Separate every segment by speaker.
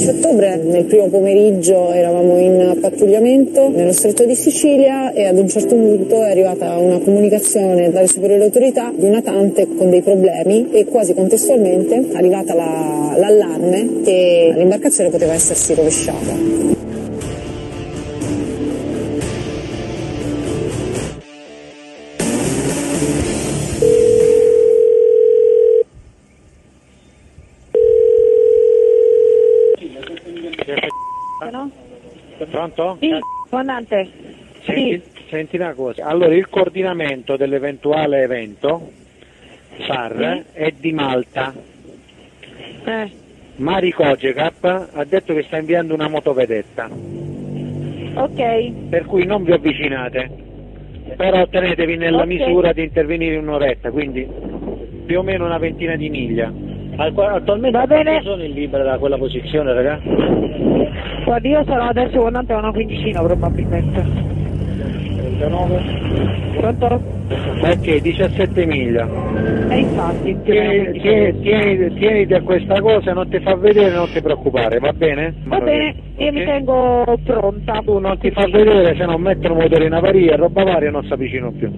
Speaker 1: 15 ottobre, nel primo pomeriggio eravamo in pattugliamento nello stretto di Sicilia e ad un certo punto è arrivata una comunicazione dalle superiori autorità di un natante con dei problemi e quasi contestualmente è arrivata la- l'allarme che l'imbarcazione poteva essersi rovesciata.
Speaker 2: No?
Speaker 3: Pronto?
Speaker 2: Sì, comandante.
Speaker 3: Senti, senti una cosa, allora il coordinamento dell'eventuale evento SAR è di Malta.
Speaker 2: Eh,
Speaker 3: Mari Kogekap ha detto che sta inviando una motovedetta,
Speaker 2: ok,
Speaker 3: per cui non vi avvicinate, però tenetevi nella
Speaker 2: Ok.
Speaker 3: misura di intervenire in un'oretta, quindi più o meno una ventina di miglia. Attualmente
Speaker 2: Va bene.
Speaker 3: sono in libera da quella posizione, raga?
Speaker 2: Guardi io sarò adesso comandante a una quindicina probabilmente.
Speaker 3: 39?
Speaker 2: Pronto?
Speaker 3: Ok, 17 miglia.
Speaker 2: E infatti, o meno
Speaker 3: Tieni-
Speaker 2: 15
Speaker 3: tieni- tieni- Tieniti a questa cosa, non ti fa vedere, non ti preoccupare, va bene?
Speaker 2: Va bene, io mi tengo pronta.
Speaker 3: Tu non ti fa vedere se non mettono motore in avaria, roba varia non si avvicino più.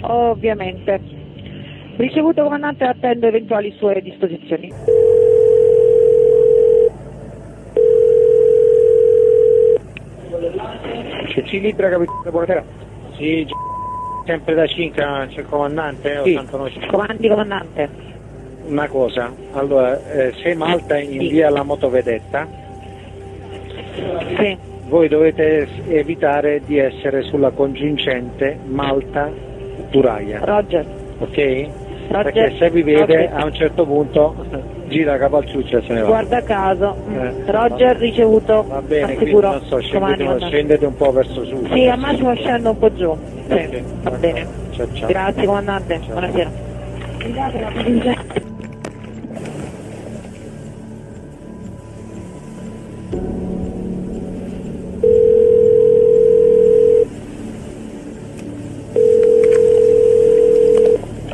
Speaker 2: Ovviamente. Ricevuto comandante attendo eventuali sue disposizioni.
Speaker 3: Ci libera capitano, buonasera. Sì, sempre da Cinca c'è il comandante,
Speaker 2: Sì.
Speaker 3: 89.
Speaker 2: Comandi comandante.
Speaker 3: Una cosa, allora, eh, se Malta invia la motovedetta,
Speaker 2: Sì.
Speaker 3: voi dovete evitare di essere sulla congincente Malta-Duraia,
Speaker 2: Roger.
Speaker 3: ok?
Speaker 2: Roger.
Speaker 3: Perché se vi vede
Speaker 2: Ok.
Speaker 3: a un certo punto gira Capalzuccia e se ne va.
Speaker 2: Guarda caso.
Speaker 3: Eh.
Speaker 2: Roger ricevuto.
Speaker 3: Va bene, quindi
Speaker 2: Assicuro.
Speaker 3: non so, scendete,
Speaker 2: comandante.
Speaker 3: scendete un po' verso su.
Speaker 2: Sì, al massimo scendo un po' giù. Sì,
Speaker 3: Ok,
Speaker 2: va bene.
Speaker 3: Ciao, ciao.
Speaker 2: Grazie comandante,
Speaker 3: Ciao.
Speaker 2: buonasera.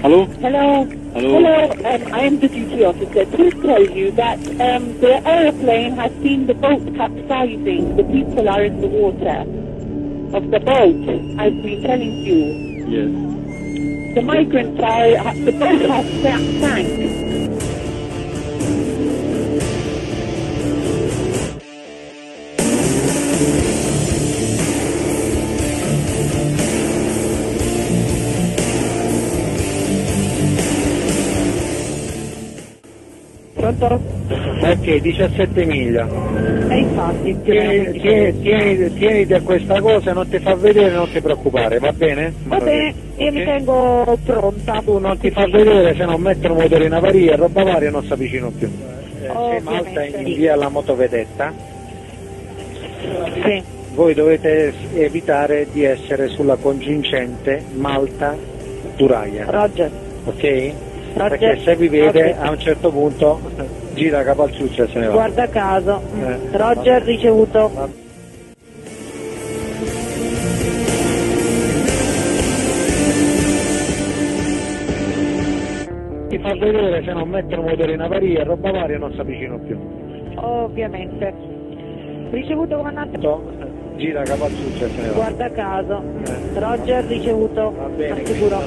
Speaker 4: Hello?
Speaker 5: Hello.
Speaker 4: Hello.
Speaker 5: Hello. Um, I am the duty officer. Please tell you that um, the aeroplane has seen the boat capsizing. The people are in the water of the boat. I've been telling you.
Speaker 4: Yes.
Speaker 5: The migrants are. The boat has sa- sank.
Speaker 2: Pronto?
Speaker 3: Ok, 17 miglia.
Speaker 2: E infatti,
Speaker 3: Tieni-
Speaker 2: 15
Speaker 3: tieni- tieni- Tieniti a questa cosa, non ti fa vedere, non ti preoccupare, va bene?
Speaker 2: Va bene, io mi tengo pronta.
Speaker 3: Tu non ti fa vedere se non mettono motore in avaria, roba varia non si avvicino più. Eh,
Speaker 2: Ovviamente
Speaker 3: Malta
Speaker 2: sì.
Speaker 3: invia la motovedetta,
Speaker 2: Sì.
Speaker 3: voi dovete evitare di essere sulla congincente Malta-Duraia,
Speaker 2: Roger.
Speaker 3: ok?
Speaker 2: Roger.
Speaker 3: Perché se vi vede
Speaker 2: Ok.
Speaker 3: a un certo punto gira Capalzuccia e se ne va.
Speaker 2: Guarda caso.
Speaker 3: Eh.
Speaker 2: Roger ricevuto.
Speaker 3: Va- Ti fa vedere se non mettono motore in avaria, roba varia non si avvicino più.
Speaker 2: Ovviamente. Ricevuto comandante.
Speaker 3: Gira Capalzuccia e se ne va.
Speaker 2: Guarda caso.
Speaker 3: Eh.
Speaker 2: Roger ricevuto.
Speaker 3: Va bene,
Speaker 2: Assicuro.